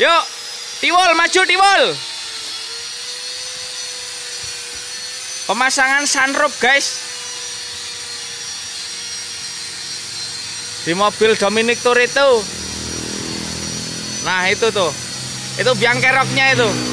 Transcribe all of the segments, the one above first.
Yuk, Tiwol maju Tiwol. Pemasangan sunroof guys. Di mobil Dominic Toretto. Nah itu tuh, itu biang keroknya itu.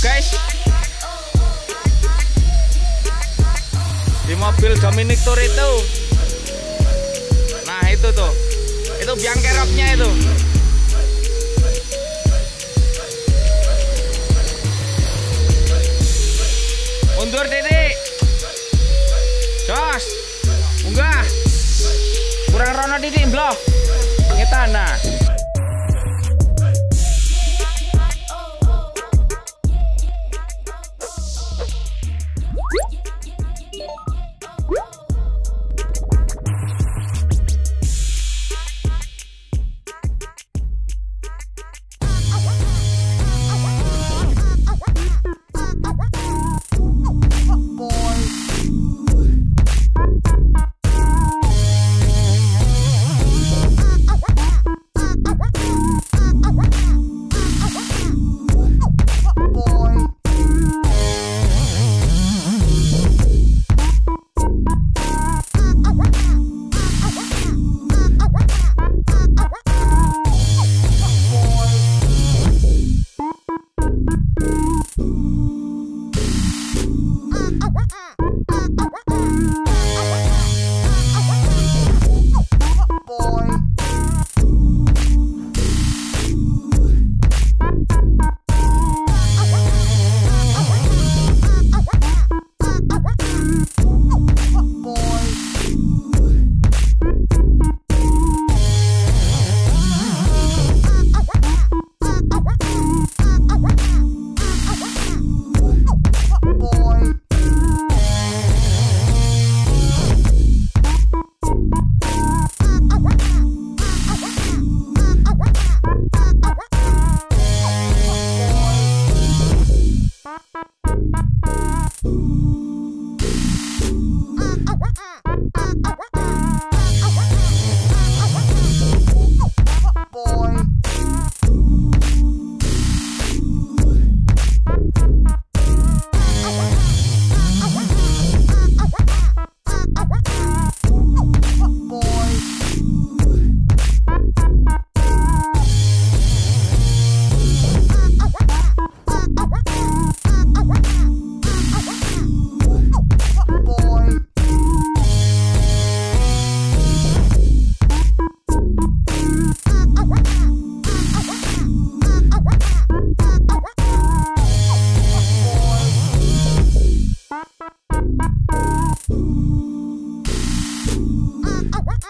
Guys. Di mobil Dominic Toretto. Nah itu tuh, itu biang keroknya itu. Mundur titik. Jos. Munggah. Kurang rono titik mbloh. Ngetana. Boy. Uh, uh, uh, uh.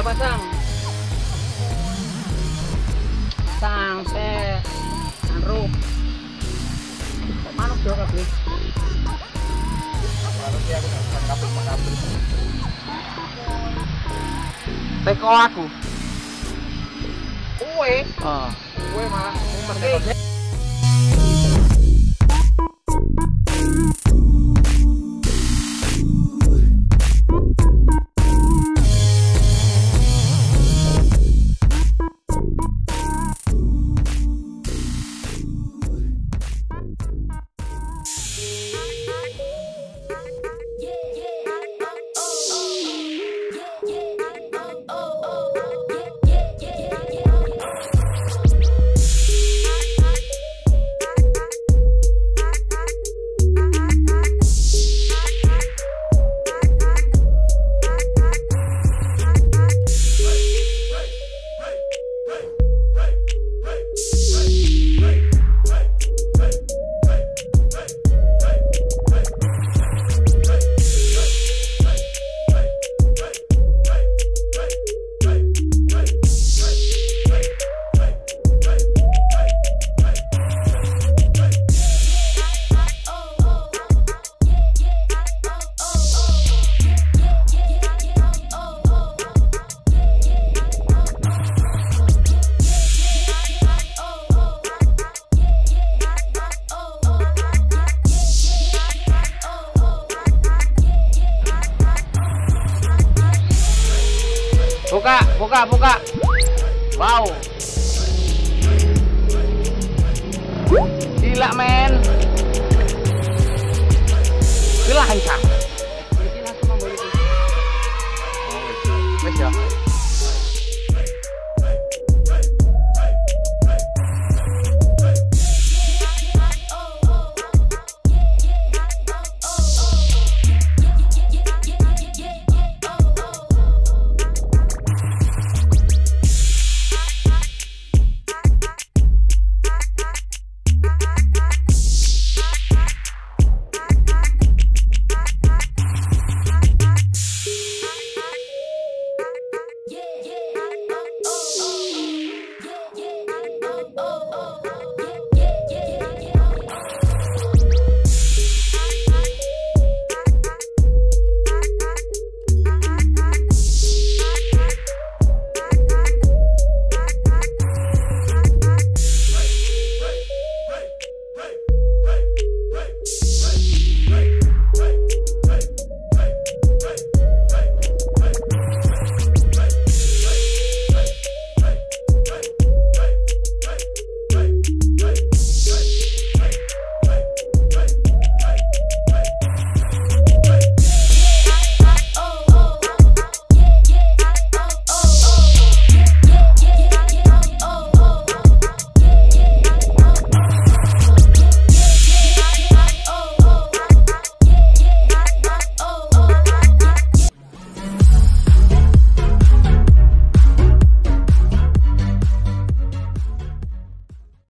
tinggal pasang sampai anruk manuk. Dong kabeh harusnya aku nggak kabel uwe teko aku. Kue kue ah. malah buka buka buka. Wow. Gila men. Gila lancar